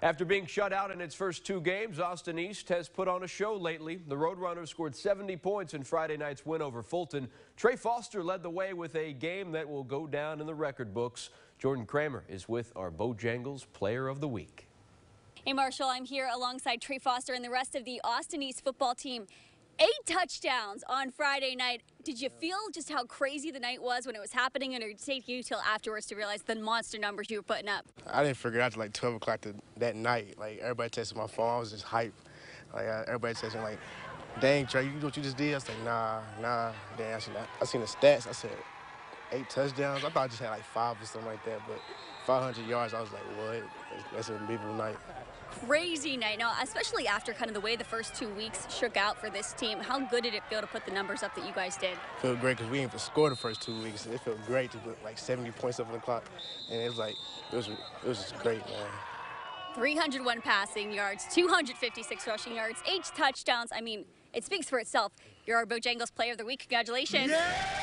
After being shut out in its first two games, Austin East has put on a show lately. The Roadrunners scored 70 points in Friday night's win over Fulton. Trey Foster led the way with a game that will go down in the record books. Jordan Kramer is with our Bojangles Player of the Week. Hey, Marshall, I'm here alongside Trey Foster and the rest of the Austin East football team. Eight touchdowns on Friday night. Did you feel just how crazy the night was when it was happening, and it take you till afterwards to realize the monster numbers you were putting up? I didn't figure out till like 12 o'clock that night. Like everybody texted my phone, I was just hyped. Like uh, everybody texted like, "Dang, Trey, you know what you just did?" I was like, "Nah, nah." Then I seen, I seen the stats. I said, eight touchdowns. I thought I just had like five or something like that, but 500 yards, I was like, what? That's, a unbelievable night. Crazy night. Now, especially after kind of the way the first two weeks shook out for this team, how good did it feel to put the numbers up that you guys did? Feel great because we didn't even score the first two weeks. It felt great to put like 70 points up on the clock, and it was like, it was, it was just great, man. 301 passing yards, 256 rushing yards, eight touchdowns. I mean, it speaks for itself. You're our Bojangles Player of the Week. Congratulations. Yeah!